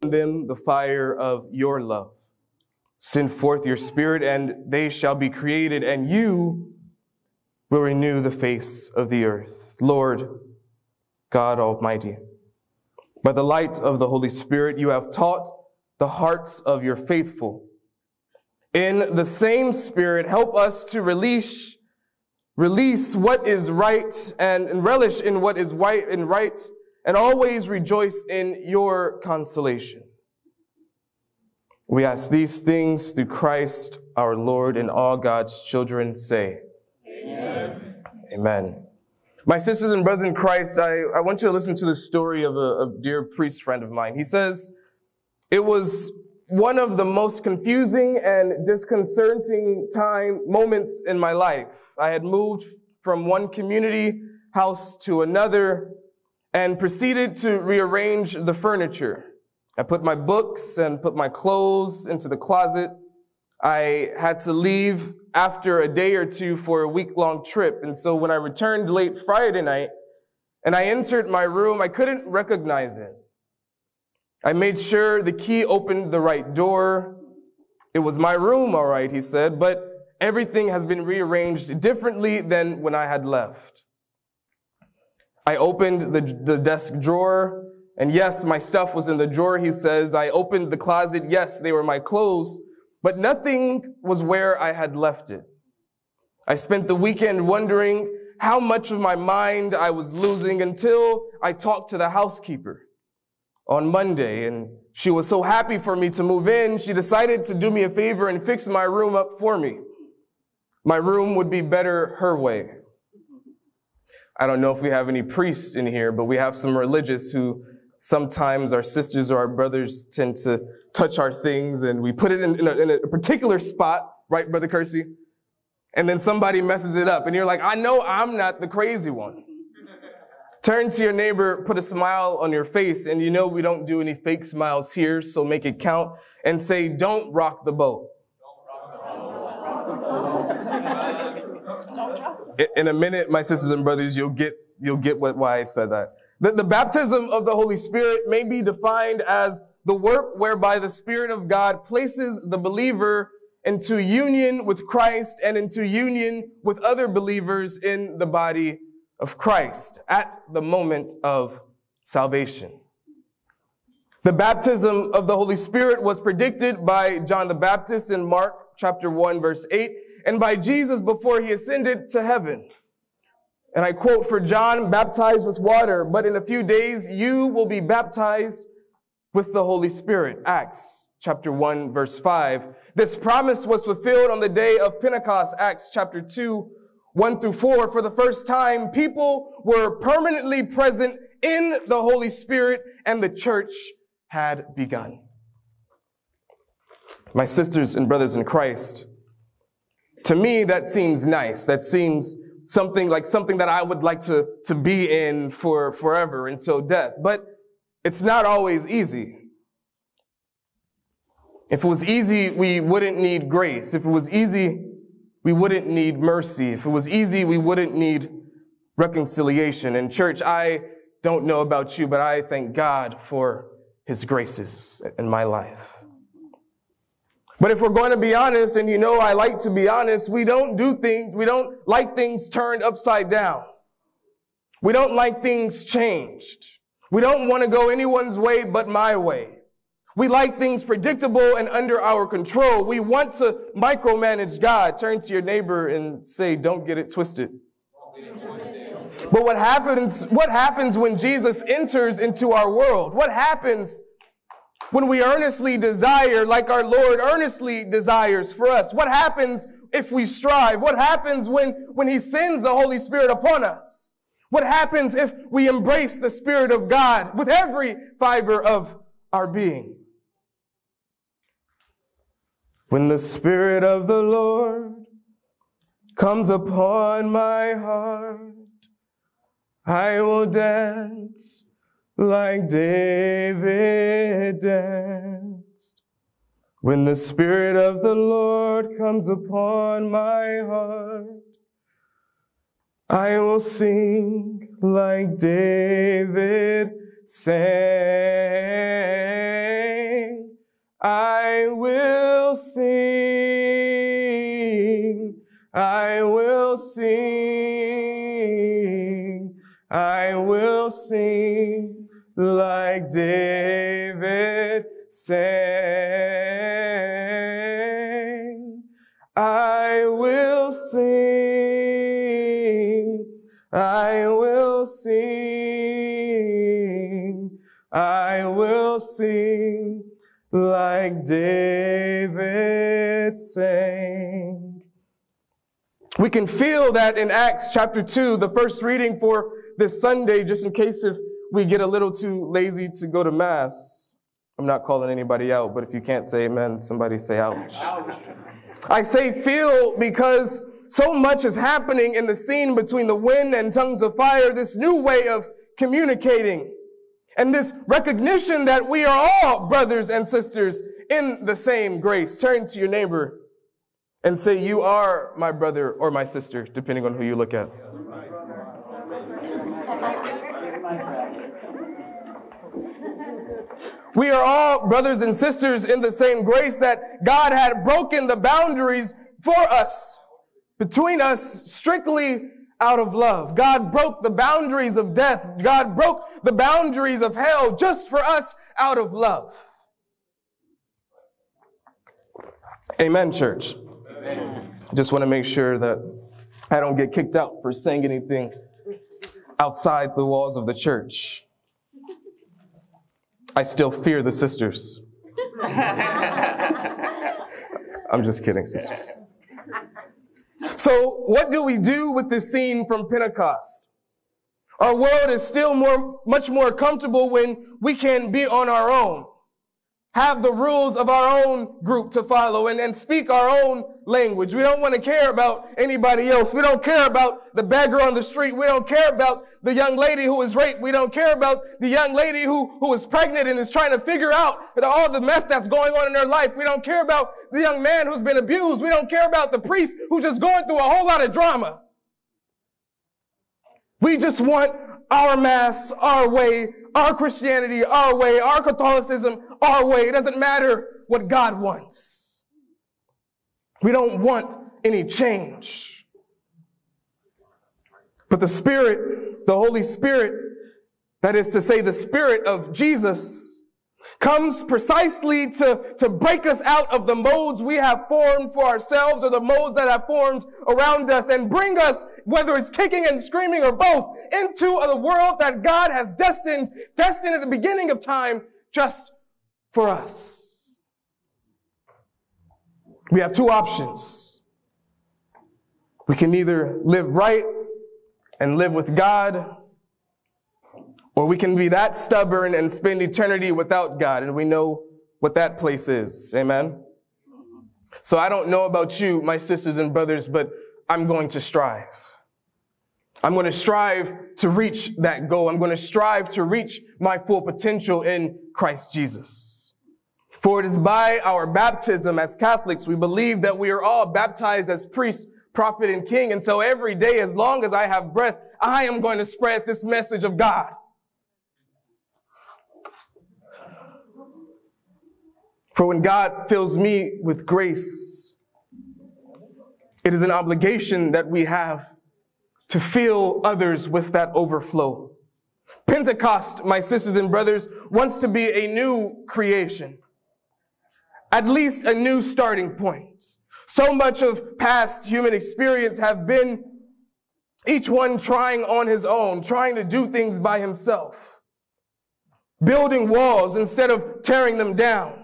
them the fire of your love. Send forth your spirit, and they shall be created, and you will renew the face of the earth. Lord God Almighty, by the light of the Holy Spirit, you have taught the hearts of your faithful. In the same Spirit, help us to release, release what is right and, and relish in what is right and right, and always rejoice in your consolation. We ask these things through Christ our Lord, and all God's children say, Amen. Amen. My sisters and brothers in Christ, I, I want you to listen to the story of a, a dear priest friend of mine. He says, It was one of the most confusing and disconcerting time moments in my life. I had moved from one community house to another and proceeded to rearrange the furniture. I put my books and put my clothes into the closet. I had to leave after a day or two for a week long trip. And so when I returned late Friday night and I entered my room, I couldn't recognize it. I made sure the key opened the right door. It was my room, all right, he said, but everything has been rearranged differently than when I had left. I opened the, the desk drawer and yes, my stuff was in the drawer, he says. I opened the closet. Yes, they were my clothes, but nothing was where I had left it. I spent the weekend wondering how much of my mind I was losing until I talked to the housekeeper on Monday. And she was so happy for me to move in, she decided to do me a favor and fix my room up for me. My room would be better her way. I don't know if we have any priests in here, but we have some religious who sometimes our sisters or our brothers tend to touch our things and we put it in, in, a, in a, particular spot, right, Brother Kersey? And then somebody messes it up and you're like, I know I'm not the crazy one. Turn to your neighbor, put a smile on your face, and you know we don't do any fake smiles here, so make it count, and say, Don't rock the boat. In a minute, my sisters and brothers, you'll get, you'll get what, why I said that. The, the baptism of the Holy Spirit may be defined as the work whereby the Spirit of God places the believer into union with Christ and into union with other believers in the body of Christ at the moment of salvation. The baptism of the Holy Spirit was predicted by John the Baptist in Mark chapter 1 verse 8 and by Jesus before he ascended to heaven. And I quote, for John baptized with water, but in a few days you will be baptized with the Holy Spirit. Acts chapter 1 verse 5. This promise was fulfilled on the day of Pentecost, Acts chapter 2, 1 through 4. For the first time, people were permanently present in the Holy Spirit and the church had begun. My sisters and brothers in Christ, to me that seems nice. That seems something like something that I would like to, to be in for forever until death. But it's not always easy. If it was easy, we wouldn't need grace. If it was easy, we wouldn't need mercy. If it was easy, we wouldn't need reconciliation. In church, I don't know about you, but I thank God for his graces in my life. But if we're going to be honest, and you know I like to be honest, we don't do things, we don't like things turned upside down. We don't like things changed. We don't want to go anyone's way but my way. We like things predictable and under our control. We want to micromanage God. Turn to your neighbor and say, don't get it twisted. But what happens, what happens when Jesus enters into our world? What happens when we earnestly desire, like our Lord earnestly desires for us? What happens if we strive? What happens when, when He sends the Holy Spirit upon us? What happens if we embrace the Spirit of God with every fiber of our being? When the Spirit of the Lord comes upon my heart, I will dance like David danced. When the Spirit of the Lord comes upon my heart, I will sing like David sang. I will sing. I will sing. I will sing like David sang. I will sing. I will sing. I will sing like David sang. We can feel that in Acts chapter 2, the first reading for this Sunday, just in case if we get a little too lazy to go to Mass. I'm not calling anybody out, but if you can't say amen, somebody say ouch. ouch. I say feel because so much is happening in the scene between the wind and tongues of fire, this new way of communicating, and this recognition that we are all brothers and sisters in the same grace. Turn to your neighbor and say, You are my brother or my sister, depending on who you look at. We are all brothers and sisters in the same grace that God had broken the boundaries for us, between us, strictly out of love. God broke the boundaries of death. God broke the boundaries of hell just for us out of love. Amen, church. Amen. Just want to make sure that I don't get kicked out for saying anything outside the walls of the church. I still fear the sisters. I'm just kidding, sisters. So, what do we do with this scene from Pentecost? Our world is still more, much more comfortable when we can be on our own have the rules of our own group to follow and, and speak our own language. We don't want to care about anybody else. We don't care about the beggar on the street. We don't care about the young lady who was raped. We don't care about the young lady who, who is pregnant and is trying to figure out all the mess that's going on in her life. We don't care about the young man who's been abused. We don't care about the priest who's just going through a whole lot of drama. We just want our mass, our way, our Christianity, our way, our Catholicism, our way. It doesn't matter what God wants. We don't want any change. But the Spirit, the Holy Spirit, that is to say, the Spirit of Jesus, comes precisely to, to break us out of the modes we have formed for ourselves or the modes that have formed around us and bring us whether it's kicking and screaming or both, into the world that God has destined, destined at the beginning of time just for us. We have two options. We can either live right and live with God, or we can be that stubborn and spend eternity without God, and we know what that place is. Amen? So I don't know about you, my sisters and brothers, but I'm going to strive. I'm going to strive to reach that goal. I'm going to strive to reach my full potential in Christ Jesus. For it is by our baptism as Catholics, we believe that we are all baptized as priest, prophet, and king. And so every day, as long as I have breath, I am going to spread this message of God. For when God fills me with grace, it is an obligation that we have to fill others with that overflow. Pentecost, my sisters and brothers, wants to be a new creation, at least a new starting point. So much of past human experience have been each one trying on his own, trying to do things by himself, building walls instead of tearing them down.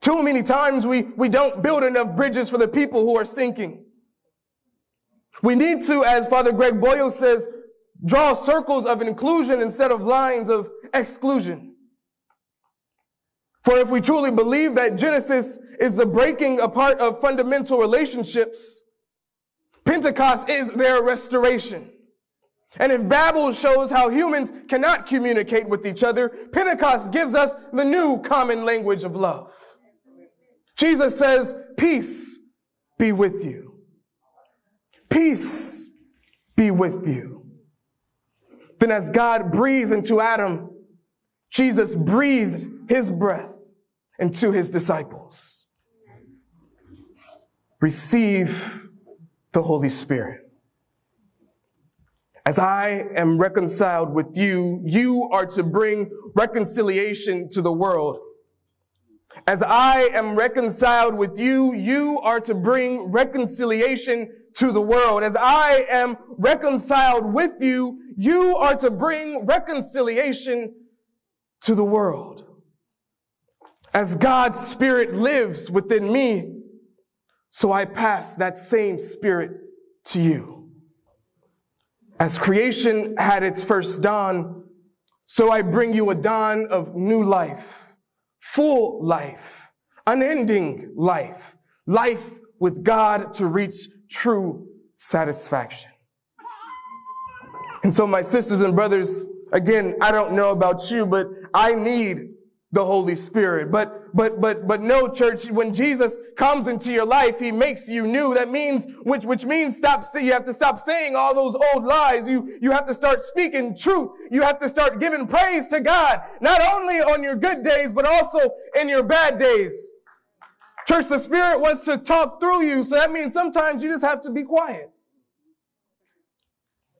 Too many times we, we don't build enough bridges for the people who are sinking. We need to, as Father Greg Boyle says, draw circles of inclusion instead of lines of exclusion. For if we truly believe that Genesis is the breaking apart of fundamental relationships, Pentecost is their restoration. And if Babel shows how humans cannot communicate with each other, Pentecost gives us the new common language of love. Jesus says, peace be with you. Peace be with you. Then, as God breathed into Adam, Jesus breathed his breath into his disciples. Receive the Holy Spirit. As I am reconciled with you, you are to bring reconciliation to the world. As I am reconciled with you, you are to bring reconciliation to the world. As I am reconciled with you, you are to bring reconciliation to the world. As God's Spirit lives within me, so I pass that same Spirit to you. As creation had its first dawn, so I bring you a dawn of new life, full life, unending life, life with God to reach true satisfaction. And so, my sisters and brothers, again, I don't know about you, but I need the Holy Spirit. But, but, but, but no, church, when Jesus comes into your life, He makes you new. That means, which, which means stop, you have to stop saying all those old lies. You, you have to start speaking truth. You have to start giving praise to God, not only on your good days, but also in your bad days. Church, the Spirit wants to talk through you, so that means sometimes you just have to be quiet.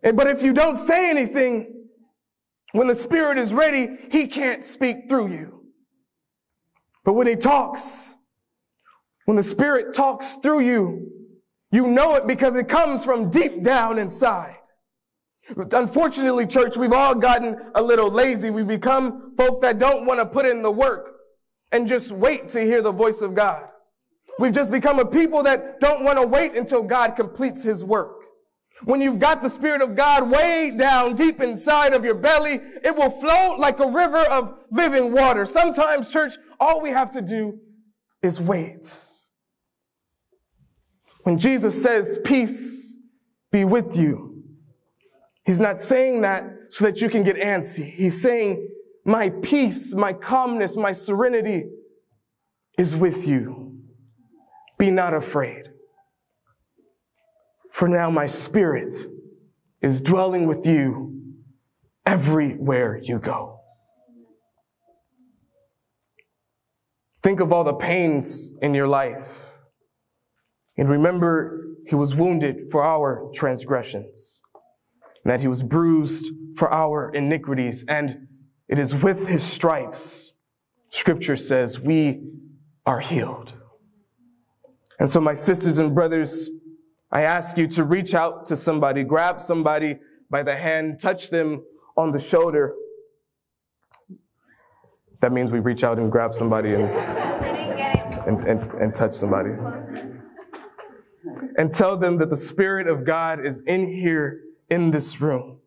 And, but if you don't say anything, when the Spirit is ready, He can't speak through you. But when He talks, when the Spirit talks through you, you know it because it comes from deep down inside. Unfortunately, church, we've all gotten a little lazy. We become folk that don't want to put in the work and just wait to hear the voice of God. We've just become a people that don't want to wait until God completes his work. When you've got the Spirit of God way down deep inside of your belly, it will flow like a river of living water. Sometimes, church, all we have to do is wait. When Jesus says, peace be with you, he's not saying that so that you can get antsy. He's saying, my peace, my calmness, my serenity is with you. Be not afraid. For now my spirit is dwelling with you everywhere you go. Think of all the pains in your life. And remember, he was wounded for our transgressions, and that he was bruised for our iniquities, and it is with his stripes, scripture says, we are healed. And so, my sisters and brothers, I ask you to reach out to somebody, grab somebody by the hand, touch them on the shoulder. That means we reach out and grab somebody and, and, and, and touch somebody. And tell them that the Spirit of God is in here in this room.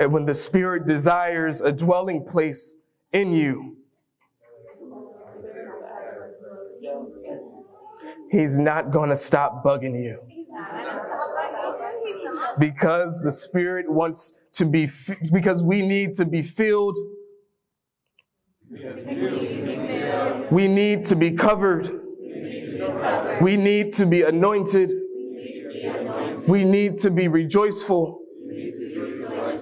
And when the Spirit desires a dwelling place in you, He's not going to stop bugging you. Because the Spirit wants to be, because we need to be filled. We need to be covered. We need to be anointed. We need to be rejoiceful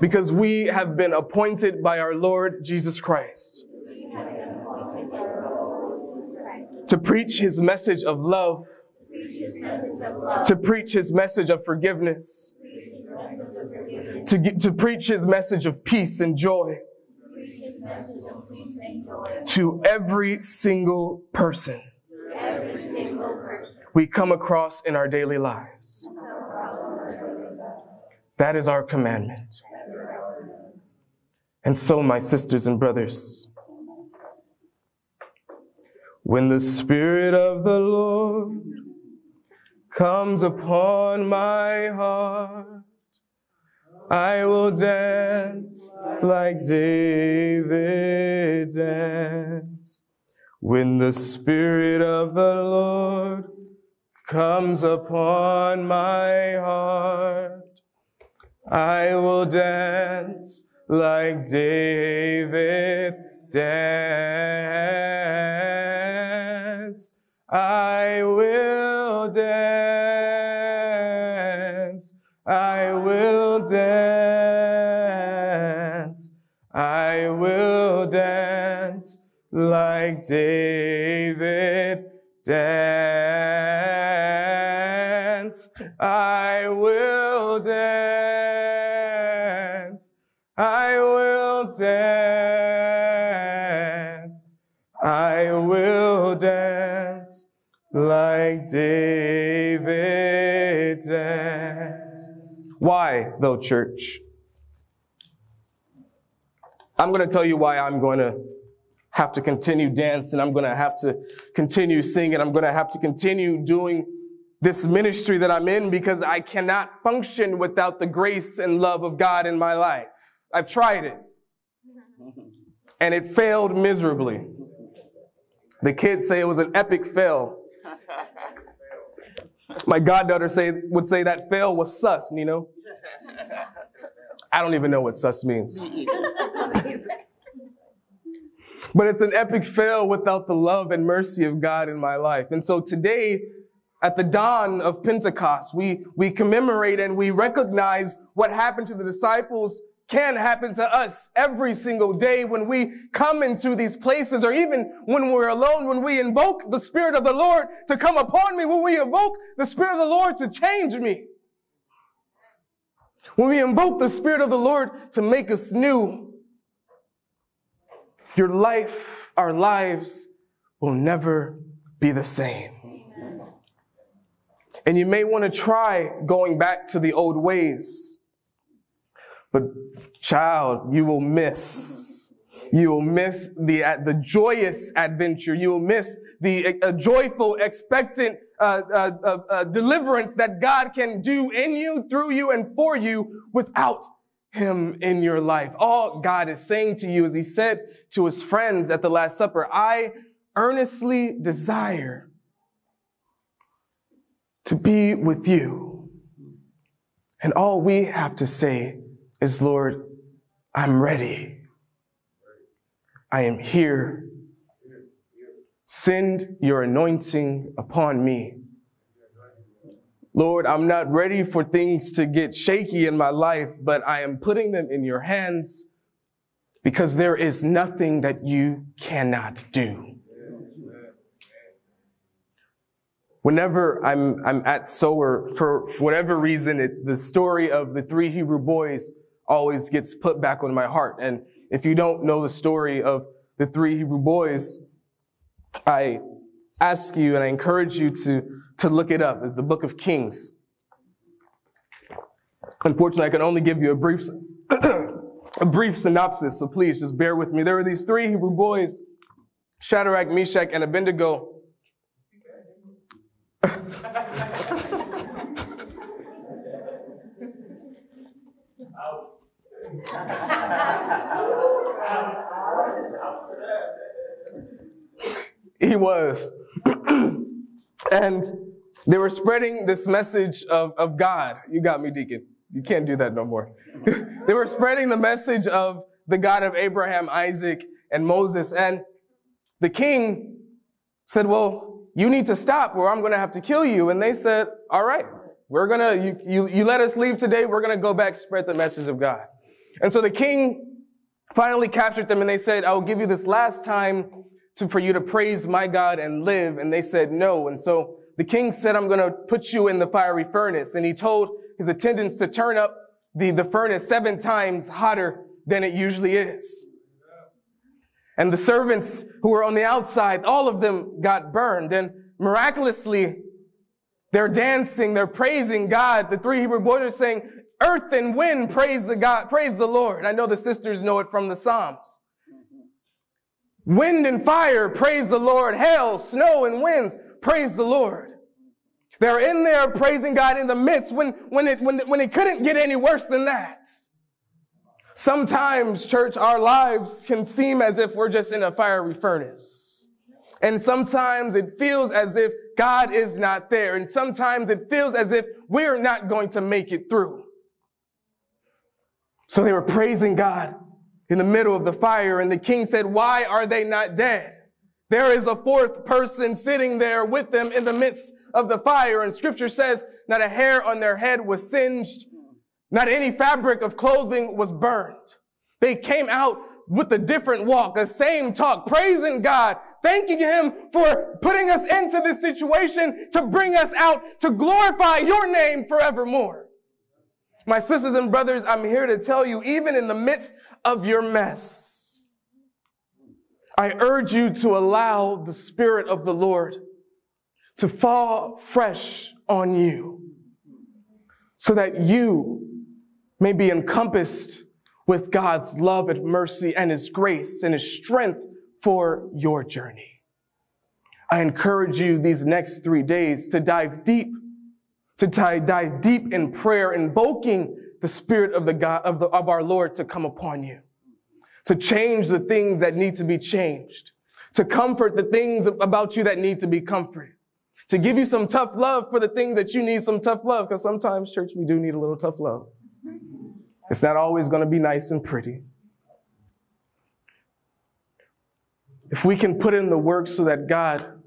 because we have been appointed by our Lord Jesus Christ to preach his message of love, to preach his message of forgiveness, to, get, to preach his message of peace and joy to every single person we come across in our daily lives. That is our commandment. And so, my sisters and brothers, when the Spirit of the Lord comes upon my heart, I will dance like David danced. When the Spirit of the Lord comes upon my heart, I will dance like David dance. Like David dance. I will dance. I will dance. I will dance like David dance. Why, though, church? I'm going to tell you why I'm going to have to continue dancing. I'm going to have to continue singing. I'm going to have to continue doing this ministry that I'm in because I cannot function without the grace and love of God in my life. I've tried it and it failed miserably. The kids say it was an epic fail. My goddaughter say, would say that fail was sus, you know? I don't even know what sus means. But it's an epic fail without the love and mercy of God in my life. And so today, at the dawn of Pentecost, we, we commemorate and we recognize what happened to the disciples can happen to us every single day when we come into these places or even when we're alone, when we invoke the Spirit of the Lord to come upon me, when we invoke the Spirit of the Lord to change me. When we invoke the Spirit of the Lord to make us new, your life, our lives will never be the same. And you may want to try going back to the old ways. But child, you will miss. You will miss the, the joyous adventure. You will miss the uh, joyful, expectant uh, uh, uh, uh, deliverance that God can do in you, through you, and for you without Him in your life. All God is saying to you, as He said to His friends at the Last Supper, I earnestly desire to be with you. And all we have to say is, Lord, I'm ready. I am here. Send your anointing upon me. Lord, I'm not ready for things to get shaky in my life, but I am putting them in your hands because there is nothing that you cannot do. Whenever I'm, I'm at Sower, for whatever reason, it, the story of the three Hebrew boys always gets put back on my heart. And if you don't know the story of the three Hebrew boys, I ask you and I encourage you to, to look it up. It's the book of Kings. Unfortunately, I can only give you a brief, a brief synopsis, so please just bear with me. There were these three Hebrew boys, Shadrach, Meshach, and Abednego. he was. and they were spreading this message of, of God. You got me, Deacon. You can't do that no more. they were spreading the message of the God of Abraham, Isaac, and Moses. And the king said, Well, you need to stop or I'm going to have to kill you. And they said, All right, we're going to, you, you, you let us leave today. We're going to go back, spread the message of God. And so the king finally captured them and they said, I will give you this last time to, for you to praise my God and live. And they said no. And so the king said, I'm going to put you in the fiery furnace. And he told his attendants to turn up the, the furnace seven times hotter than it usually is. And the servants who were on the outside, all of them got burned. And miraculously, they're dancing, they're praising God. The three Hebrew boys are saying, earth and wind praise the God, praise the Lord. I know the sisters know it from the Psalms. Wind and fire, praise the Lord. Hail, snow, and winds, praise the Lord. They're in there praising God in the midst when, when, it, when, when it couldn't get any worse than that. Sometimes, church, our lives can seem as if we're just in a fiery furnace. And sometimes it feels as if God is not there. And sometimes it feels as if we're not going to make it through. So they were praising God in the middle of the fire. And the king said, why are they not dead? There is a fourth person sitting there with them in the midst of the fire. And scripture says not a hair on their head was singed. Not any fabric of clothing was burned. They came out with a different walk, a same talk, praising God, thanking Him for putting us into this situation to bring us out to glorify your name forevermore. My sisters and brothers, I'm here to tell you, even in the midst of your mess, I urge you to allow the Spirit of the Lord to fall fresh on you so that you may be encompassed with God's love and mercy and His grace and His strength for your journey. I encourage you these next three days to dive deep, to dive deep in prayer, invoking the Spirit of the God of, the, of our Lord to come upon you, to change the things that need to be changed, to comfort the things about you that need to be comforted, to give you some tough love for the things that you need some tough love, because sometimes, church, we do need a little tough love. It's not always going to be nice and pretty. If we can put in the work so that God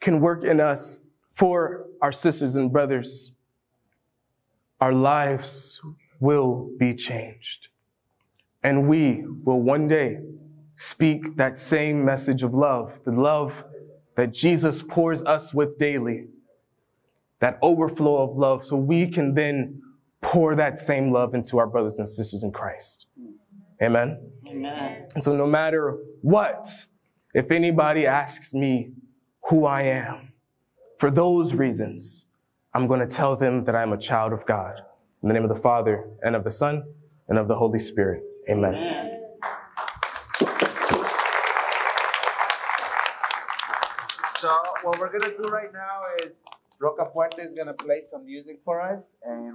can work in us for our sisters and brothers, our lives will be changed. And we will one day speak that same message of love, the love that Jesus pours us with daily, that overflow of love, so we can then pour that same love into our brothers and sisters in Christ. Amen. Amen. And so no matter what, if anybody asks me who I am, for those reasons, I'm going to tell them that I'm a child of God. In the name of the Father, and of the Son, and of the Holy Spirit. Amen. Amen. So what we're gonna do right now is Roca Fuerte is gonna play some music for us and